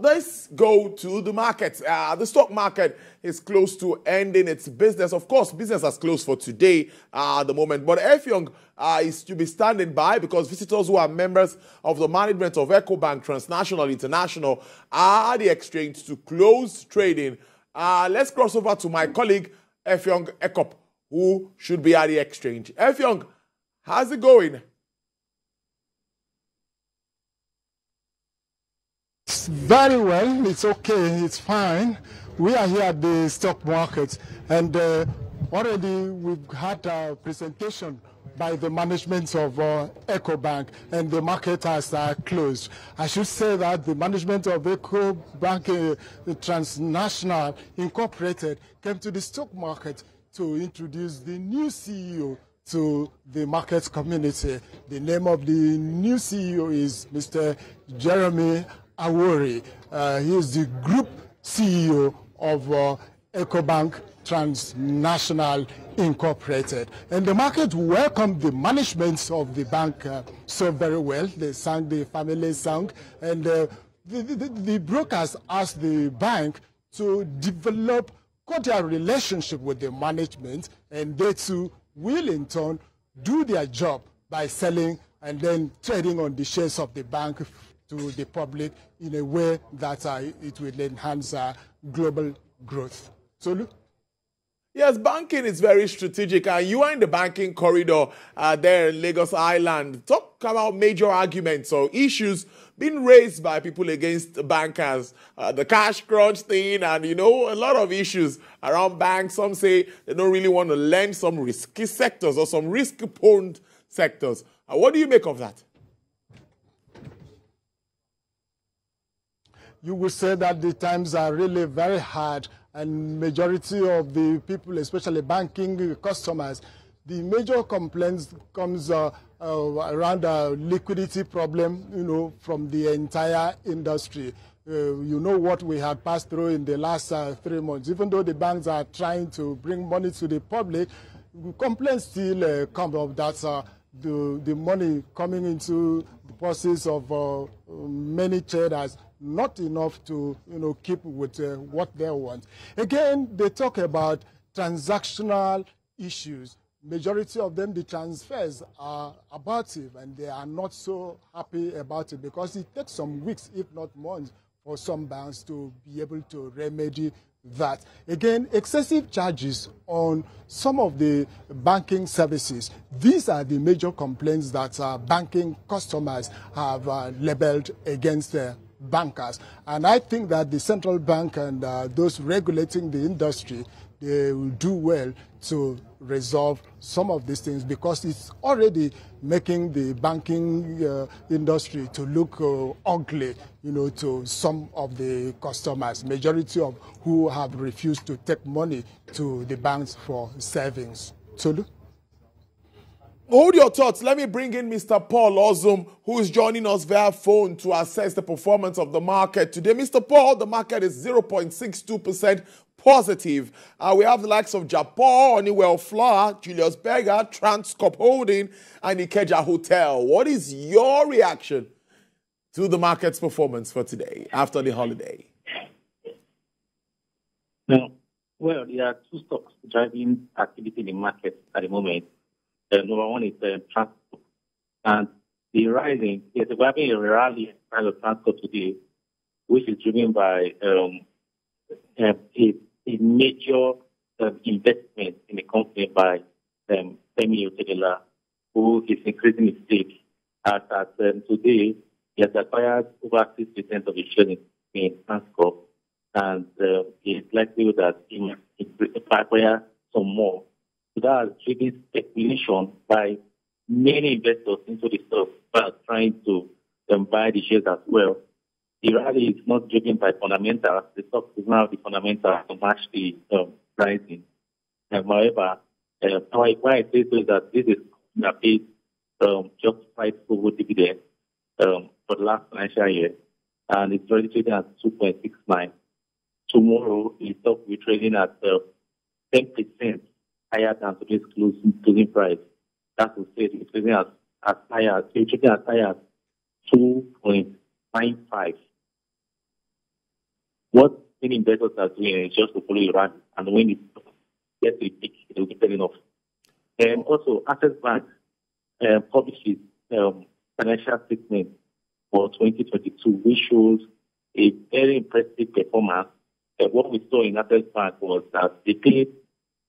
Let's go to the market. Uh, the stock market is close to ending its business. Of course, business has closed for today uh, at the moment, but Effiong uh, is to be standing by because visitors who are members of the management of EcoBank Transnational International are the exchange to close trading. Uh, let's cross over to my colleague Effiong Ekop, who should be at the exchange. Effiong, how's it going? Very well. It's okay. It's fine. We are here at the stock market, and uh, already we've had a presentation by the management of uh, EcoBank, and the market has uh, closed. I should say that the management of EcoBank uh, Transnational Incorporated came to the stock market to introduce the new CEO to the market community. The name of the new CEO is Mr. Jeremy Awori. Uh, he is the group CEO of uh, EcoBank Transnational Incorporated. And the market welcomed the management of the bank uh, so very well. They sang the family song. And uh, the, the, the brokers asked the bank to develop cordial relationship with the management. And they too will in turn do their job by selling and then trading on the shares of the bank to the public in a way that uh, it will enhance uh, global growth. So, look. Yes, banking is very strategic, and you are in the banking corridor uh, there in Lagos Island. Talk about major arguments or issues being raised by people against bankers, uh, the cash crunch thing, and you know, a lot of issues around banks. Some say they don't really want to lend some risky sectors or some risk prone sectors. Uh, what do you make of that? You would say that the times are really very hard and majority of the people, especially banking customers, the major complaints comes uh, uh, around a liquidity problem, you know, from the entire industry. Uh, you know what we had passed through in the last uh, three months. Even though the banks are trying to bring money to the public, complaints still uh, come of that uh, the, the money coming into the purses of many traders not enough to you know keep with uh, what they want. Again, they talk about transactional issues. Majority of them, the transfers are abortive, and they are not so happy about it because it takes some weeks, if not months, for some banks to be able to remedy that. Again, excessive charges on some of the banking services. These are the major complaints that uh, banking customers have uh, labeled against uh, bankers. And I think that the central bank and uh, those regulating the industry, they will do well to resolve some of these things because it's already making the banking uh, industry to look uh, ugly, you know, to some of the customers, majority of who have refused to take money to the banks for savings. Tolu? Hold your thoughts. Let me bring in Mr. Paul Ozum, who is joining us via phone to assess the performance of the market today. Mr. Paul, the market is 0.62% positive. Uh, we have the likes of Japaul, Honeywell Flour, Julius Berger, Transcorp Holding, and Ikeja Hotel. What is your reaction to the market's performance for today after the holiday? Well, there are two stocks driving activity in the market at the moment. Uh, number one is uh, Transcorp. And the rising, we're having a rally kind of Transcorp today, which is driven by um, a, a, major um, investment in the company by um, Femi Otedola, who is increasing his stake. As at um, today, he has acquired over 6% of the shares in, Transcorp, and uh, it's likely that he might acquire some more that has driven speculation by many investors into the stock but trying to um, buy the shares as well. The rally is not driven by fundamentals. The stock is now the fundamentals to match the um, pricing. Um, however, uh, why I say so is that this is a paid um, just five over dividend um, for the last financial year, and it's already trading at 2.69. Tomorrow, the stock will be trading at uh, 10% higher than today's closing, closing price. That will say it's trading as, as high as, it's trading as high as 2.95. what many investors are doing is just to follow run, and when it gets to peak, it will be selling off. And also, Access Bank uh, publishes um, financial statement for 2022, which shows a very impressive performance. And what we saw in Access Bank was that they paid,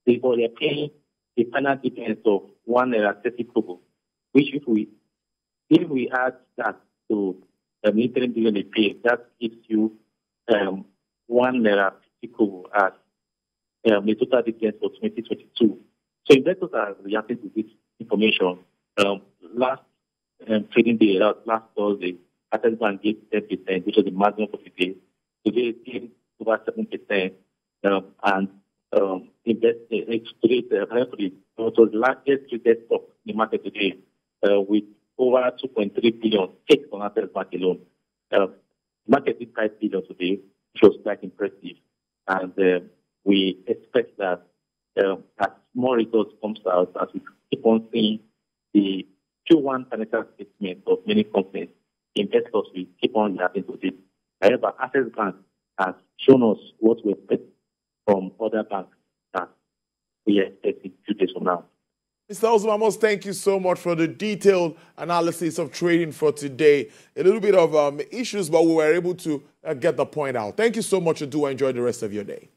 they were paying a final dividend of one naira thirty kobo, which if we if we add that to the interim dividend they pay, that gives you um, one naira fifty kobo as um, the total dividend for 2022. So investors are reacting to this information. Um, last um, trading day, last Thursday, Access Bank gave 10%, which was the maximum for the day. Today, it's over 7%. Um, and um, invest, uh, today, uh, it was the largest stock in the market today uh, with over 2.3 billion takes on Access Bank alone. Uh, market is 5 billion today, which was quite impressive. And uh, we expect that uh, as more results comes out, as we keep on seeing the Q1 financial statement of many companies, investors will keep on reacting to this. However, Access Bank has shown us what we expect from other banks that we expect in few days from now. Mr. Osmamos, thank you so much for the detailed analysis of trading for today. A little bit of um, issues, but we were able to uh, get the point out. Thank you so much, and do enjoy the rest of your day.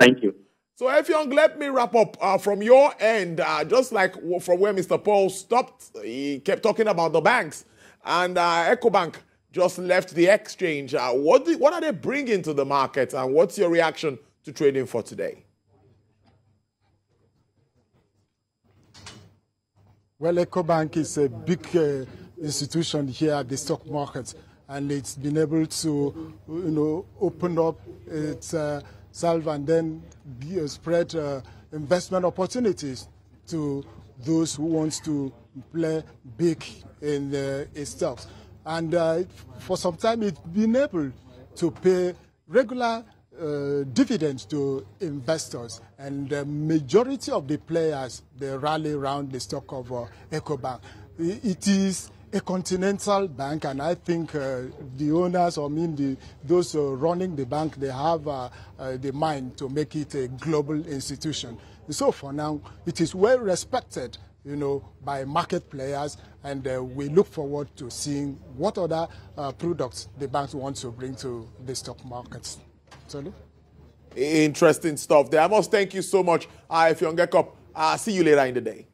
Thank you. So, Effiong, let me wrap up uh, from your end, uh, just like from where Mr. Paul stopped. He kept talking about the banks, and uh, EcoBank just left the exchange. Uh, what, do, what are they bringing to the market, and what's your reaction to trading for today? Well, EcoBank is a big uh, institution here at the stock market, and it's been able to, you know, open up its uh, solve and then uh, spread uh, investment opportunities to those who want to play big in, uh, stocks. And uh, for some time, it's been able to pay regular uh, dividends to investors. And the majority of the players, they rally around the stock of uh, EcoBank. It is a continental bank, and I think uh, the owners, or I mean the, those uh, running the bank, they have uh, uh, the mind to make it a global institution. So for now, it is well respected, you know, by market players, and uh, we look forward to seeing what other uh, products the banks want to bring to the stock markets. Sorry? Interesting stuff there. I must thank you so much, uh. Uh, see you later in the day.